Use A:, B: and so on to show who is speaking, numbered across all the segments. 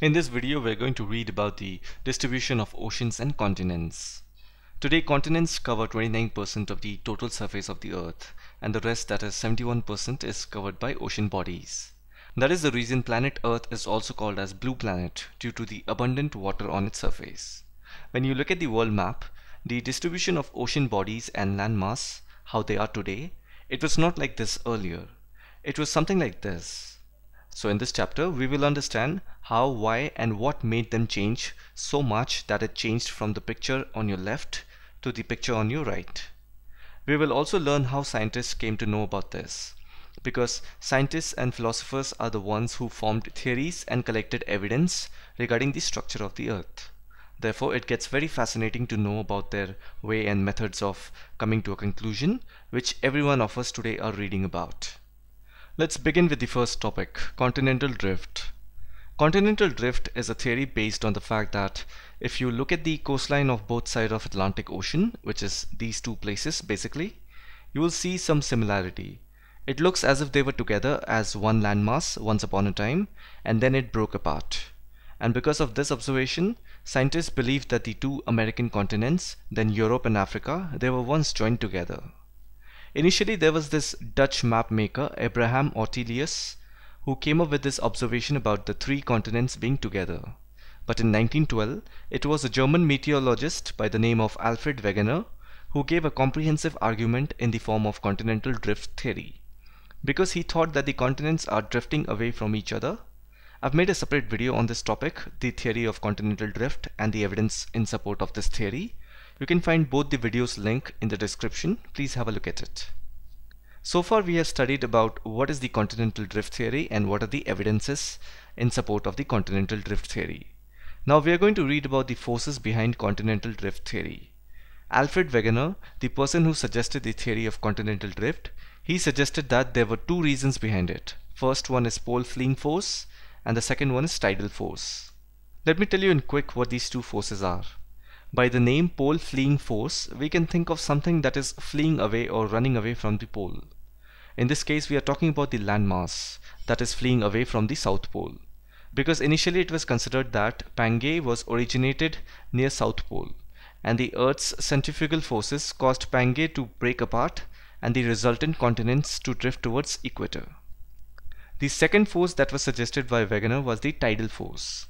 A: In this video we're going to read about the distribution of oceans and continents. Today continents cover 29% of the total surface of the earth and the rest that is 71% is covered by ocean bodies. That is the reason planet earth is also called as blue planet due to the abundant water on its surface. When you look at the world map, the distribution of ocean bodies and landmass, how they are today, it was not like this earlier. It was something like this. So in this chapter, we will understand how, why and what made them change so much that it changed from the picture on your left to the picture on your right. We will also learn how scientists came to know about this because scientists and philosophers are the ones who formed theories and collected evidence regarding the structure of the earth. Therefore, it gets very fascinating to know about their way and methods of coming to a conclusion, which every one of us today are reading about. Let's begin with the first topic, continental drift. Continental drift is a theory based on the fact that if you look at the coastline of both sides of Atlantic Ocean, which is these two places basically, you will see some similarity. It looks as if they were together as one landmass once upon a time and then it broke apart. And because of this observation, scientists believe that the two American continents, then Europe and Africa, they were once joined together. Initially there was this Dutch map maker Abraham Ortelius who came up with this observation about the three continents being together. But in 1912 it was a German meteorologist by the name of Alfred Wegener who gave a comprehensive argument in the form of continental drift theory. Because he thought that the continents are drifting away from each other, I've made a separate video on this topic, the theory of continental drift and the evidence in support of this theory. You can find both the videos link in the description. Please have a look at it. So far we have studied about what is the continental drift theory and what are the evidences in support of the continental drift theory. Now we are going to read about the forces behind continental drift theory. Alfred Wegener, the person who suggested the theory of continental drift, he suggested that there were two reasons behind it. First one is pole fleeing force and the second one is tidal force. Let me tell you in quick what these two forces are. By the name pole fleeing force, we can think of something that is fleeing away or running away from the pole. In this case, we are talking about the landmass that is fleeing away from the South Pole. Because initially it was considered that Pangaea was originated near South Pole and the Earth's centrifugal forces caused Pangaea to break apart and the resultant continents to drift towards equator. The second force that was suggested by Wegener was the tidal force.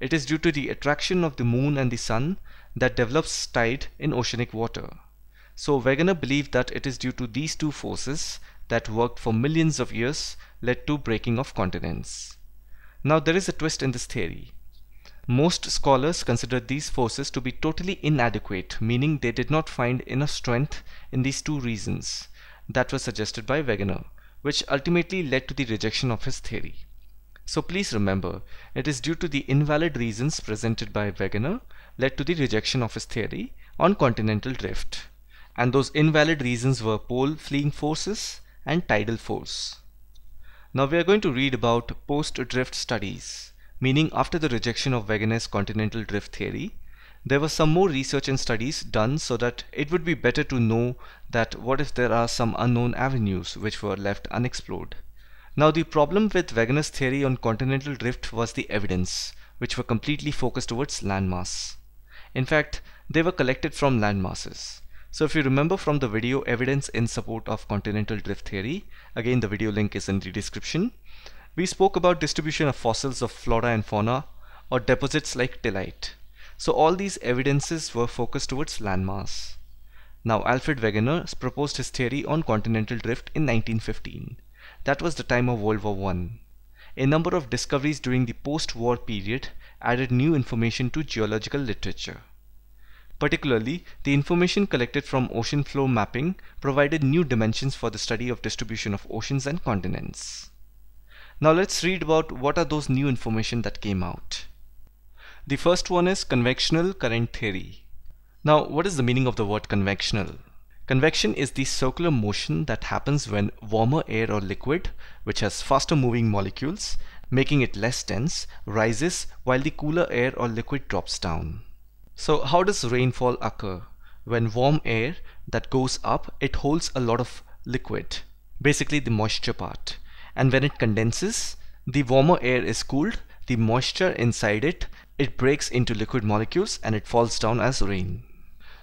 A: It is due to the attraction of the moon and the sun that develops tide in oceanic water. So Wegener believed that it is due to these two forces that worked for millions of years led to breaking of continents. Now there is a twist in this theory. Most scholars consider these forces to be totally inadequate, meaning they did not find enough strength in these two reasons that were suggested by Wegener, which ultimately led to the rejection of his theory. So please remember, it is due to the invalid reasons presented by Wegener led to the rejection of his theory on continental drift. And those invalid reasons were pole fleeing forces and tidal force. Now we are going to read about post-drift studies, meaning after the rejection of Wegener's continental drift theory, there was some more research and studies done so that it would be better to know that what if there are some unknown avenues which were left unexplored. Now the problem with Wegener's theory on continental drift was the evidence, which were completely focused towards landmass. In fact, they were collected from landmasses. So if you remember from the video evidence in support of continental drift theory, again the video link is in the description, we spoke about distribution of fossils of flora and fauna or deposits like tillite. So all these evidences were focused towards landmass. Now Alfred Wegener proposed his theory on continental drift in 1915. That was the time of World War I. A number of discoveries during the post-war period added new information to geological literature. Particularly, the information collected from ocean floor mapping provided new dimensions for the study of distribution of oceans and continents. Now let's read about what are those new information that came out. The first one is convectional current theory. Now what is the meaning of the word convectional? Convection is the circular motion that happens when warmer air or liquid, which has faster moving molecules, making it less dense, rises while the cooler air or liquid drops down. So how does rainfall occur? When warm air that goes up, it holds a lot of liquid, basically the moisture part. And when it condenses, the warmer air is cooled the moisture inside it, it breaks into liquid molecules and it falls down as rain.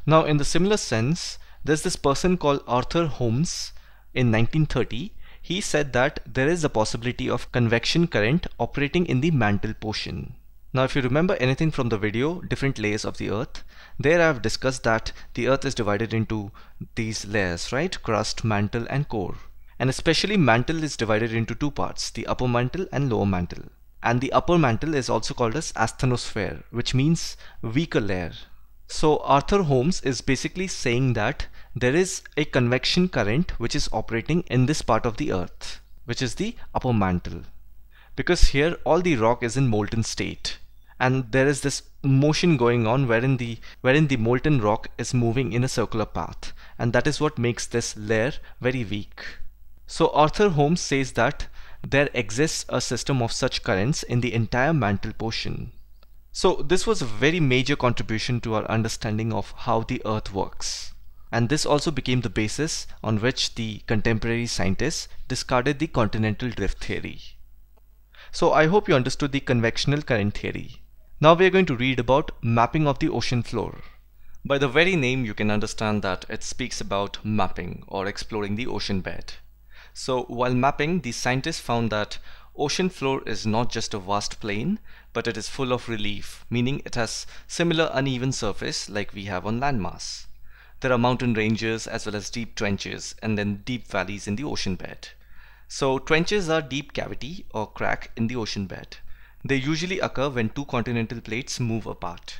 A: Now in the similar sense, there's this person called Arthur Holmes in 1930. He said that there is a possibility of convection current operating in the mantle portion. Now if you remember anything from the video, different layers of the earth, there I've discussed that the earth is divided into these layers, right? Crust, mantle and core. And especially mantle is divided into two parts, the upper mantle and lower mantle. And the upper mantle is also called as asthenosphere, which means weaker layer. So Arthur Holmes is basically saying that there is a convection current which is operating in this part of the earth, which is the upper mantle because here all the rock is in molten state and there is this motion going on wherein the wherein the molten rock is moving in a circular path and that is what makes this layer very weak. So Arthur Holmes says that there exists a system of such currents in the entire mantle portion. So this was a very major contribution to our understanding of how the earth works. And this also became the basis on which the contemporary scientists discarded the continental drift theory. So I hope you understood the convectional current theory. Now we are going to read about mapping of the ocean floor. By the very name you can understand that it speaks about mapping or exploring the ocean bed. So while mapping the scientists found that ocean floor is not just a vast plain but it is full of relief meaning it has similar uneven surface like we have on landmass. There are mountain ranges as well as deep trenches and then deep valleys in the ocean bed. So trenches are deep cavity or crack in the ocean bed. They usually occur when two continental plates move apart.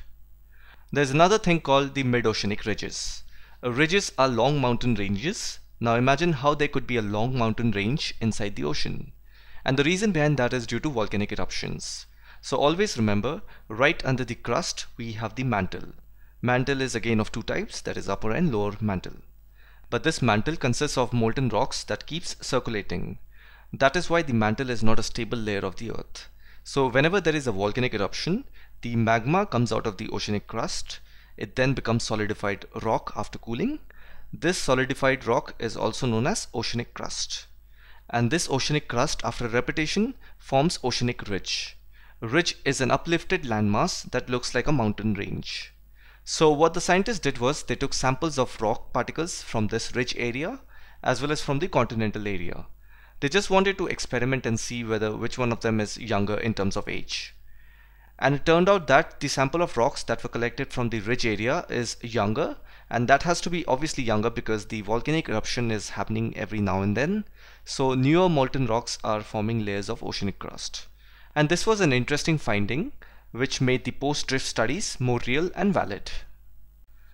A: There's another thing called the mid-oceanic ridges. Uh, ridges are long mountain ranges. Now imagine how there could be a long mountain range inside the ocean. And the reason behind that is due to volcanic eruptions. So always remember, right under the crust we have the mantle. Mantle is again of two types, that is upper and lower mantle. But this mantle consists of molten rocks that keeps circulating. That is why the mantle is not a stable layer of the earth. So whenever there is a volcanic eruption, the magma comes out of the oceanic crust. It then becomes solidified rock after cooling. This solidified rock is also known as oceanic crust. And this oceanic crust after repetition forms oceanic ridge. Ridge is an uplifted landmass that looks like a mountain range. So what the scientists did was they took samples of rock particles from this ridge area as well as from the continental area. They just wanted to experiment and see whether which one of them is younger in terms of age. And it turned out that the sample of rocks that were collected from the ridge area is younger and that has to be obviously younger because the volcanic eruption is happening every now and then. So newer molten rocks are forming layers of oceanic crust. And this was an interesting finding which made the post-drift studies more real and valid.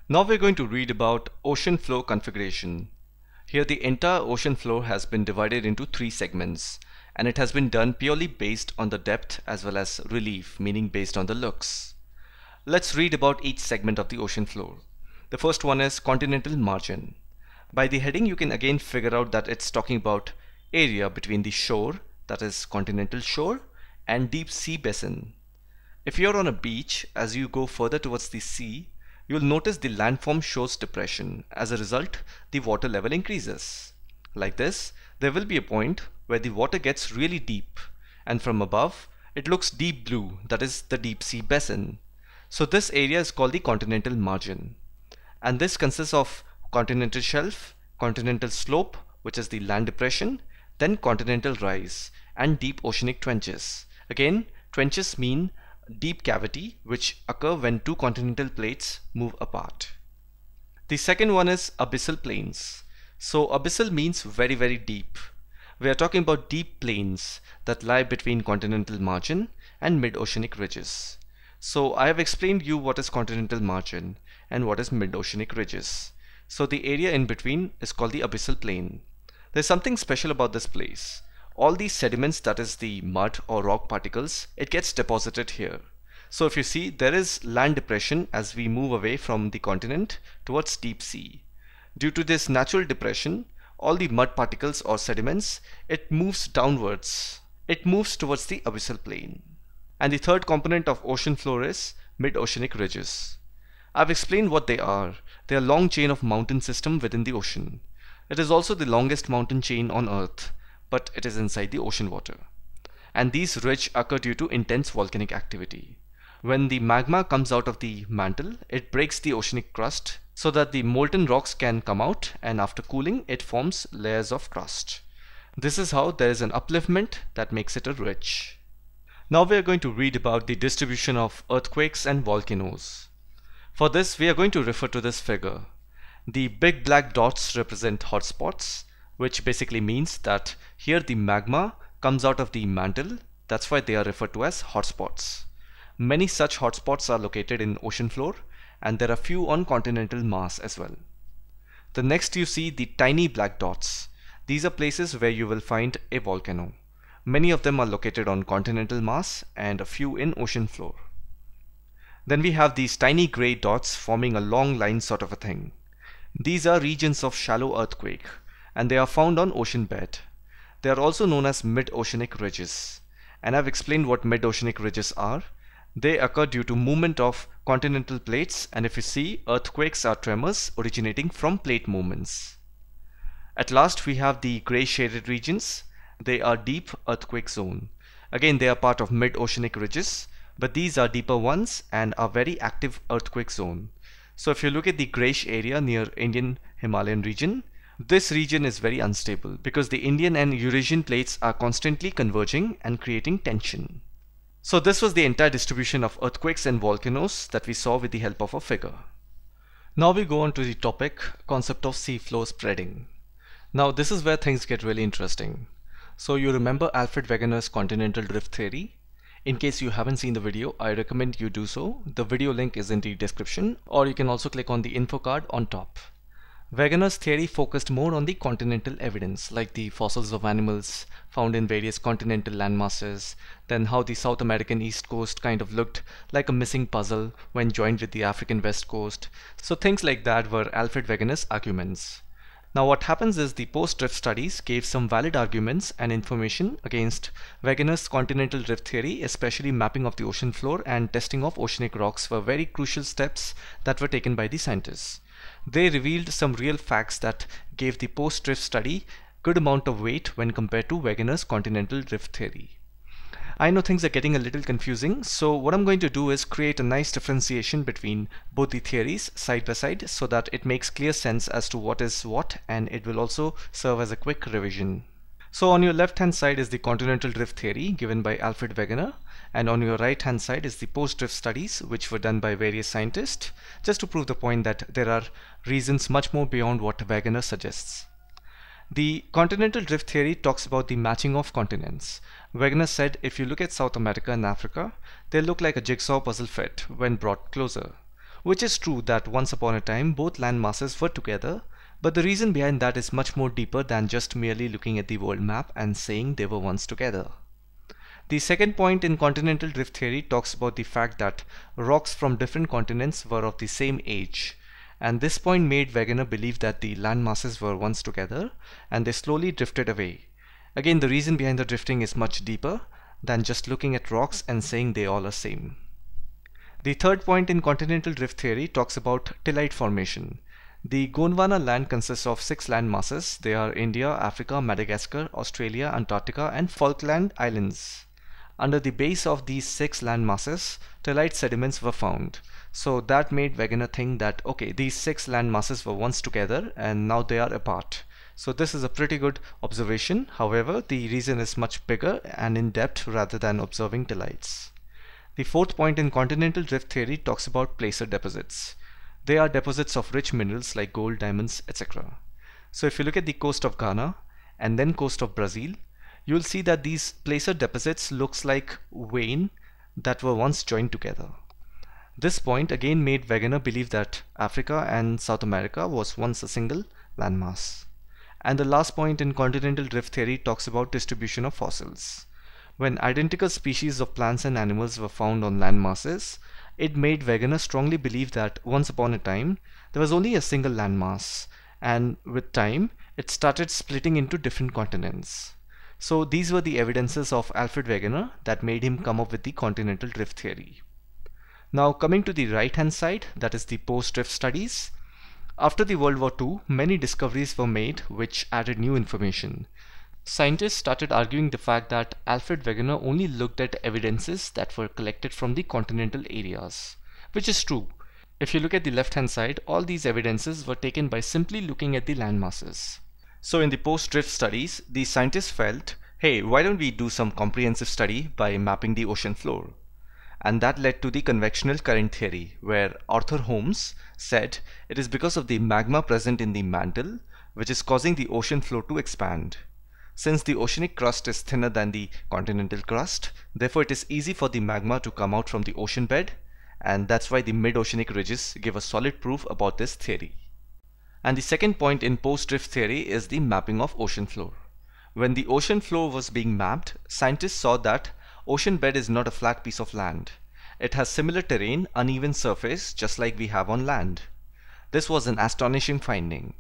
A: Now we're going to read about ocean floor configuration. Here the entire ocean floor has been divided into three segments and it has been done purely based on the depth as well as relief, meaning based on the looks. Let's read about each segment of the ocean floor. The first one is continental margin. By the heading you can again figure out that it's talking about area between the shore, that is continental shore, and deep sea basin, if you're on a beach, as you go further towards the sea, you'll notice the landform shows depression. As a result, the water level increases. Like this, there will be a point where the water gets really deep and from above it looks deep blue, that is the deep sea basin. So this area is called the continental margin. And this consists of continental shelf, continental slope, which is the land depression, then continental rise and deep oceanic trenches. Again, trenches mean deep cavity which occur when two continental plates move apart. The second one is abyssal plains. So abyssal means very very deep. We are talking about deep plains that lie between continental margin and mid-oceanic ridges. So I have explained you what is continental margin and what is mid-oceanic ridges. So the area in between is called the abyssal plain. There's something special about this place. All these sediments that is the mud or rock particles it gets deposited here. So if you see there is land depression as we move away from the continent towards deep sea. Due to this natural depression all the mud particles or sediments it moves downwards. It moves towards the abyssal plain. And the third component of ocean floor is mid-oceanic ridges I've explained what they are they are long chain of mountain system within the ocean it is also the longest mountain chain on earth but it is inside the ocean water. and these ridges occur due to intense volcanic activity. When the magma comes out of the mantle, it breaks the oceanic crust so that the molten rocks can come out and after cooling it forms layers of crust. This is how there is an upliftment that makes it a ridge. Now we are going to read about the distribution of earthquakes and volcanoes. For this we are going to refer to this figure. The big black dots represent hotspots which basically means that here the magma comes out of the mantle that's why they are referred to as hotspots. Many such hotspots are located in ocean floor and there are few on continental Mars as well. The next you see the tiny black dots. These are places where you will find a volcano. Many of them are located on continental Mars and a few in ocean floor. Then we have these tiny gray dots forming a long line sort of a thing. These are regions of shallow earthquake and they are found on ocean bed. They are also known as mid-oceanic ridges. And I've explained what mid-oceanic ridges are they occur due to movement of continental plates and if you see earthquakes are tremors originating from plate movements. At last we have the gray shaded regions. They are deep earthquake zone. Again they are part of mid-oceanic ridges but these are deeper ones and are very active earthquake zone. So if you look at the grayish area near Indian Himalayan region, this region is very unstable because the Indian and Eurasian plates are constantly converging and creating tension. So this was the entire distribution of earthquakes and volcanoes that we saw with the help of a figure. Now we go on to the topic concept of seafloor spreading. Now this is where things get really interesting. So you remember Alfred Wegener's continental drift theory? In case you haven't seen the video, I recommend you do so. The video link is in the description or you can also click on the info card on top. Wegener's theory focused more on the continental evidence, like the fossils of animals found in various continental landmasses, than how the South American east coast kind of looked like a missing puzzle when joined with the African west coast. So things like that were Alfred Wegener's arguments. Now what happens is the post-drift studies gave some valid arguments and information against Wegener's continental drift theory, especially mapping of the ocean floor and testing of oceanic rocks were very crucial steps that were taken by the scientists. They revealed some real facts that gave the post-drift study good amount of weight when compared to Wegener's continental drift theory. I know things are getting a little confusing, so what I'm going to do is create a nice differentiation between both the theories side by side so that it makes clear sense as to what is what and it will also serve as a quick revision. So on your left hand side is the continental drift theory given by Alfred Wegener and on your right hand side is the post-drift studies which were done by various scientists just to prove the point that there are reasons much more beyond what Wegener suggests. The continental drift theory talks about the matching of continents. Wegener said if you look at South America and Africa, they look like a jigsaw puzzle fit when brought closer. Which is true that once upon a time both land masses were together, but the reason behind that is much more deeper than just merely looking at the world map and saying they were once together. The second point in continental drift theory talks about the fact that rocks from different continents were of the same age. And this point made Wegener believe that the land masses were once together and they slowly drifted away. Again, the reason behind the drifting is much deeper than just looking at rocks and saying they all are same. The third point in continental drift theory talks about tillite formation. The Gondwana land consists of six land masses. They are India, Africa, Madagascar, Australia, Antarctica and Falkland Islands. Under the base of these six land masses, tillite sediments were found. So that made Wegener think that okay, these six land masses were once together and now they are apart. So this is a pretty good observation. However, the reason is much bigger and in depth rather than observing tillites. The fourth point in continental drift theory talks about placer deposits. They are deposits of rich minerals like gold, diamonds, etc. So if you look at the coast of Ghana and then coast of Brazil, you'll see that these placer deposits looks like vein that were once joined together. This point again made Wegener believe that Africa and South America was once a single landmass. And the last point in continental drift theory talks about distribution of fossils. When identical species of plants and animals were found on landmasses, it made Wegener strongly believe that once upon a time there was only a single landmass and with time it started splitting into different continents. So these were the evidences of Alfred Wegener that made him come up with the continental drift theory. Now coming to the right hand side, that is the post-drift studies. After the World War II, many discoveries were made which added new information. scientists started arguing the fact that Alfred Wegener only looked at evidences that were collected from the continental areas, which is true. If you look at the left hand side, all these evidences were taken by simply looking at the land masses. So in the post-drift studies, the scientists felt, hey, why don't we do some comprehensive study by mapping the ocean floor? And that led to the convectional current theory, where Arthur Holmes said it is because of the magma present in the mantle which is causing the ocean floor to expand. Since the oceanic crust is thinner than the continental crust, therefore it is easy for the magma to come out from the ocean bed and that's why the mid-oceanic ridges give a solid proof about this theory. And the second point in post-drift theory is the mapping of ocean floor. When the ocean floor was being mapped, scientists saw that ocean bed is not a flat piece of land. It has similar terrain, uneven surface, just like we have on land. This was an astonishing finding.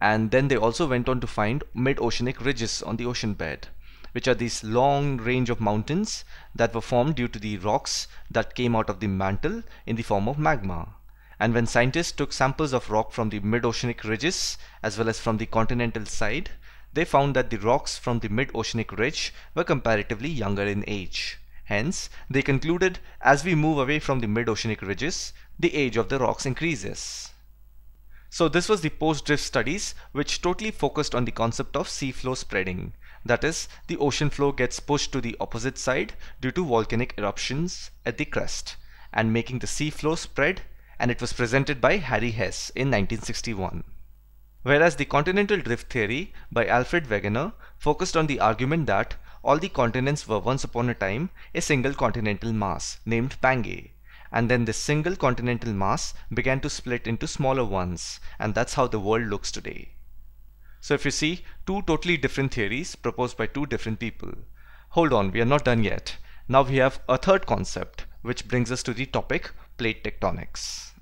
A: And then they also went on to find mid-oceanic ridges on the ocean bed which are these long range of mountains that were formed due to the rocks that came out of the mantle in the form of magma. And when scientists took samples of rock from the mid-oceanic ridges as well as from the continental side, they found that the rocks from the mid-oceanic ridge were comparatively younger in age. Hence, they concluded as we move away from the mid-oceanic ridges, the age of the rocks increases. So this was the post-drift studies which totally focused on the concept of sea seafloor spreading. That is, the ocean floor gets pushed to the opposite side due to volcanic eruptions at the crest and making the seafloor spread and it was presented by Harry Hess in 1961. Whereas the continental drift theory by Alfred Wegener focused on the argument that all the continents were once upon a time a single continental mass named Pangaea and then this single continental mass began to split into smaller ones and that's how the world looks today. So if you see two totally different theories proposed by two different people. Hold on, we are not done yet. Now we have a third concept which brings us to the topic plate tectonics.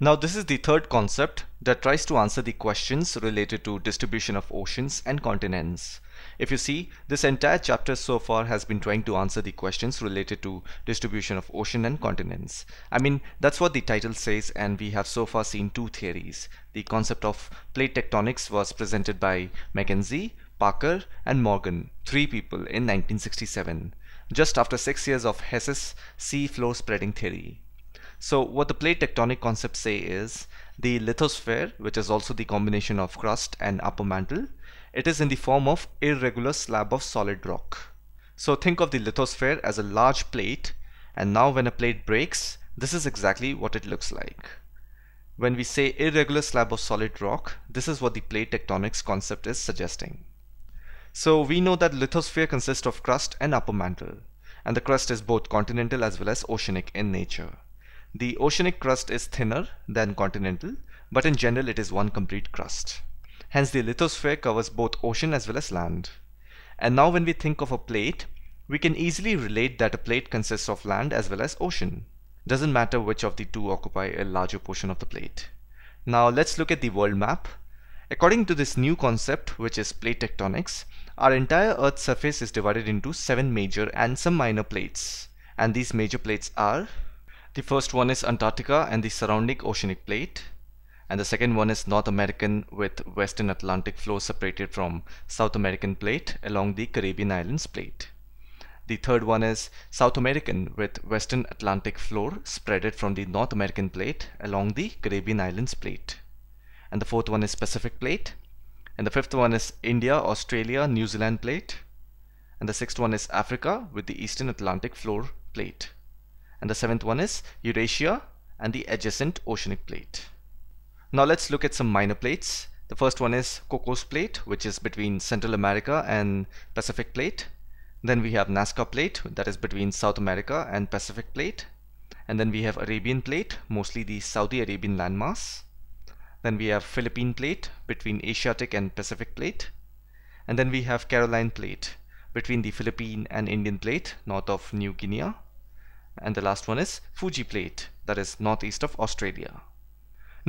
A: Now this is the third concept that tries to answer the questions related to distribution of oceans and continents. If you see, this entire chapter so far has been trying to answer the questions related to distribution of ocean and continents. I mean, that's what the title says and we have so far seen two theories. The concept of plate tectonics was presented by Mackenzie, Parker and Morgan, three people in 1967, just after six years of Hess's sea floor spreading theory. So what the plate tectonic concepts say is the lithosphere, which is also the combination of crust and upper mantle, it is in the form of irregular slab of solid rock. So think of the lithosphere as a large plate and now when a plate breaks, this is exactly what it looks like. When we say irregular slab of solid rock, this is what the plate tectonics concept is suggesting. So we know that lithosphere consists of crust and upper mantle, and the crust is both continental as well as oceanic in nature. The oceanic crust is thinner than continental, but in general it is one complete crust. Hence the lithosphere covers both ocean as well as land. And now when we think of a plate, we can easily relate that a plate consists of land as well as ocean. Doesn't matter which of the two occupy a larger portion of the plate. Now let's look at the world map. According to this new concept, which is plate tectonics, our entire Earth's surface is divided into seven major and some minor plates. And these major plates are, the first one is Antarctica and the surrounding oceanic plate and the second one is North American with Western Atlantic floor separated from South American plate along the Caribbean Islands plate. The third one is South American with Western Atlantic floor spreaded from the North American plate along the Caribbean Islands plate. And the fourth one is Pacific plate. And the fifth one is India, Australia, New Zealand plate. And the sixth one is Africa with the Eastern Atlantic floor plate. And the seventh one is Eurasia and the adjacent oceanic plate. Now let's look at some minor plates. The first one is Cocos Plate, which is between Central America and Pacific Plate. Then we have Nazca Plate, that is between South America and Pacific Plate. And then we have Arabian Plate, mostly the Saudi Arabian landmass. Then we have Philippine Plate, between Asiatic and Pacific Plate. And then we have Caroline Plate, between the Philippine and Indian Plate, north of New Guinea. And the last one is Fuji Plate, that is northeast of Australia.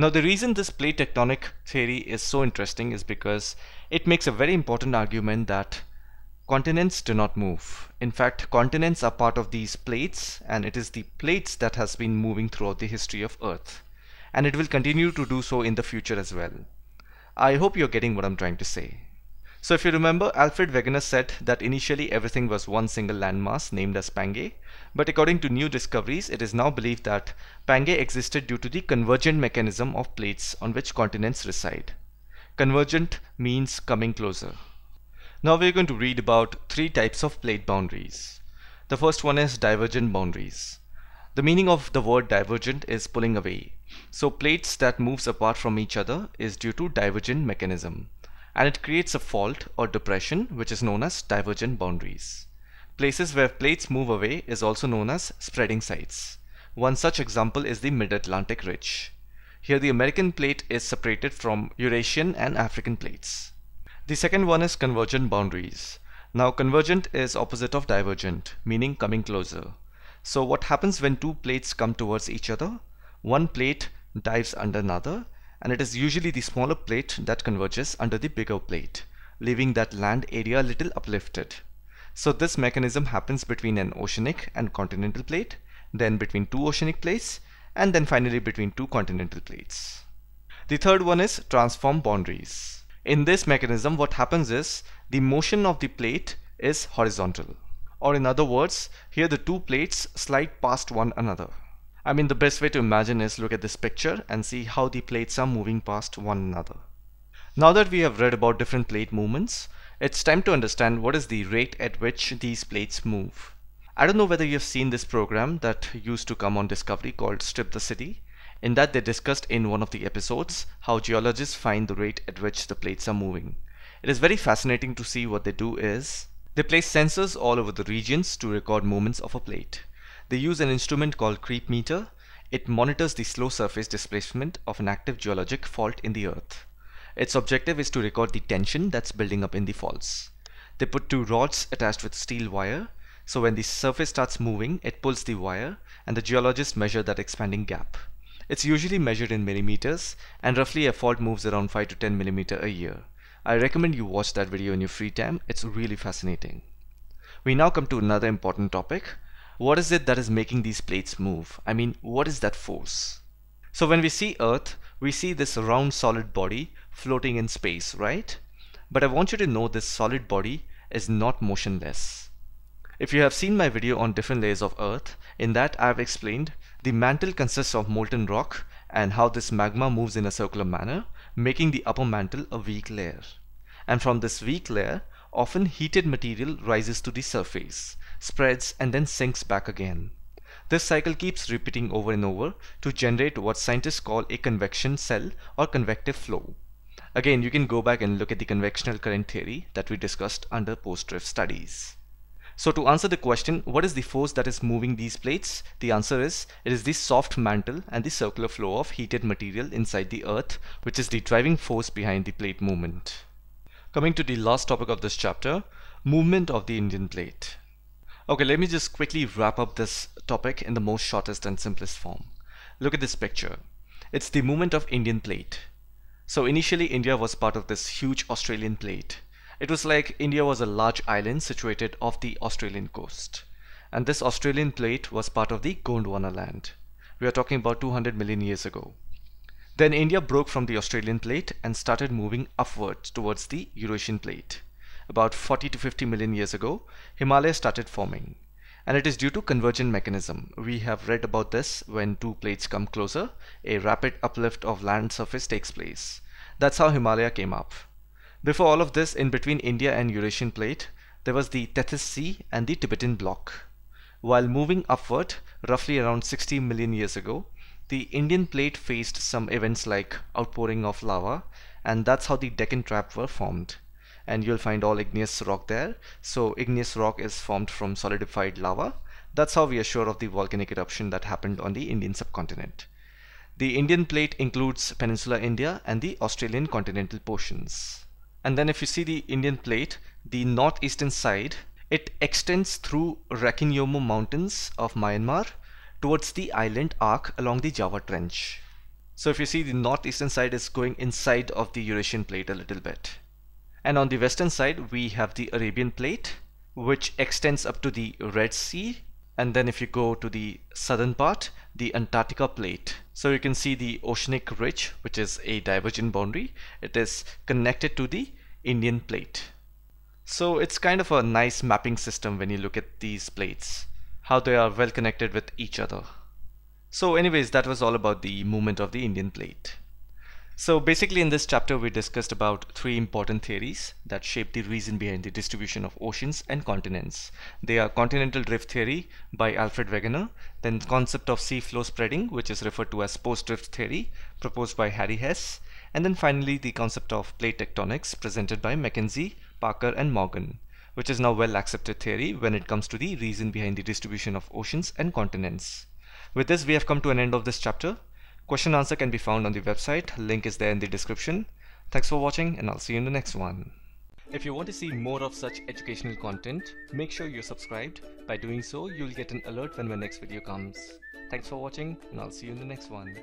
A: Now the reason this plate tectonic theory is so interesting is because it makes a very important argument that continents do not move. In fact, continents are part of these plates and it is the plates that has been moving throughout the history of Earth. And it will continue to do so in the future as well. I hope you're getting what I'm trying to say. So if you remember, Alfred Wegener said that initially everything was one single landmass named as Pangaea, but according to new discoveries, it is now believed that Pangaea existed due to the convergent mechanism of plates on which continents reside. Convergent means coming closer. Now we're going to read about three types of plate boundaries. The first one is divergent boundaries. The meaning of the word divergent is pulling away. So plates that moves apart from each other is due to divergent mechanism and it creates a fault or depression which is known as divergent boundaries. Places where plates move away is also known as spreading sites. One such example is the Mid-Atlantic Ridge. Here the American plate is separated from Eurasian and African plates. The second one is convergent boundaries. Now convergent is opposite of divergent, meaning coming closer. So what happens when two plates come towards each other? One plate dives under another and it is usually the smaller plate that converges under the bigger plate, leaving that land area a little uplifted. So this mechanism happens between an oceanic and continental plate, then between two oceanic plates, and then finally between two continental plates. The third one is transform boundaries. In this mechanism, what happens is the motion of the plate is horizontal. Or in other words, here the two plates slide past one another. I mean the best way to imagine is look at this picture and see how the plates are moving past one another. Now that we have read about different plate movements, it's time to understand what is the rate at which these plates move. I don't know whether you've seen this program that used to come on Discovery called Strip the City. In that they discussed in one of the episodes how geologists find the rate at which the plates are moving. It is very fascinating to see what they do is they place sensors all over the regions to record movements of a plate. They use an instrument called creep meter. It monitors the slow surface displacement of an active geologic fault in the earth. Its objective is to record the tension that's building up in the faults. They put two rods attached with steel wire so when the surface starts moving it pulls the wire and the geologists measure that expanding gap. It's usually measured in millimeters and roughly a fault moves around 5 to 10 millimeter a year. I recommend you watch that video in your free time. It's really fascinating. We now come to another important topic. What is it that is making these plates move? I mean, what is that force? So when we see Earth, we see this round solid body floating in space, right? But I want you to know this solid body is not motionless. If you have seen my video on different layers of Earth, in that I have explained the mantle consists of molten rock and how this magma moves in a circular manner, making the upper mantle a weak layer. And from this weak layer, often heated material rises to the surface, spreads and then sinks back again. This cycle keeps repeating over and over to generate what scientists call a convection cell or convective flow. Again, you can go back and look at the convectional current theory that we discussed under post-drift studies. So to answer the question, what is the force that is moving these plates? The answer is, it is the soft mantle and the circular flow of heated material inside the earth, which is the driving force behind the plate movement. Coming to the last topic of this chapter, movement of the Indian plate. Okay, let me just quickly wrap up this topic in the most shortest and simplest form. Look at this picture. It's the movement of Indian plate. So initially India was part of this huge Australian plate. It was like India was a large island situated off the Australian coast. And this Australian plate was part of the Gondwana land. We are talking about 200 million years ago. Then India broke from the Australian plate and started moving upwards towards the Eurasian plate. About 40 to 50 million years ago, Himalaya started forming. And it is due to convergent mechanism. We have read about this when two plates come closer, a rapid uplift of land surface takes place. That's how Himalaya came up. Before all of this, in between India and Eurasian plate, there was the Tethys Sea and the Tibetan block. While moving upward, roughly around 60 million years ago, the Indian plate faced some events like outpouring of lava, and that's how the Deccan Trap were formed. And you'll find all igneous rock there. So igneous rock is formed from solidified lava. That's how we are sure of the volcanic eruption that happened on the Indian subcontinent. The Indian plate includes Peninsular India and the Australian continental portions. And then if you see the Indian plate, the northeastern side, it extends through Rakinyomo mountains of Myanmar towards the island arc along the Java Trench. So if you see the northeastern side is going inside of the Eurasian plate a little bit. And on the western side we have the Arabian plate which extends up to the Red Sea and then if you go to the southern part the Antarctica plate so you can see the oceanic ridge which is a divergent boundary it is connected to the Indian plate So it's kind of a nice mapping system when you look at these plates, how they are well connected with each other. So anyways, that was all about the movement of the Indian plate. So basically in this chapter we discussed about three important theories that shape the reason behind the distribution of oceans and continents. They are continental drift theory by Alfred Wegener, then concept of sea floor spreading which is referred to as post-drift theory proposed by Harry Hess, and then finally the concept of plate tectonics presented by Mackenzie, Parker and Morgan which is now well accepted theory when it comes to the reason behind the distribution of oceans and continents. With this we have come to an end of this chapter. Question answer can be found on the website. Link is there in the description. Thanks for watching and I'll see you in the next one. If you want to see more of such educational content, make sure you're subscribed. By doing so, you'll get an alert when my next video comes. Thanks for watching and I'll see you in the next one.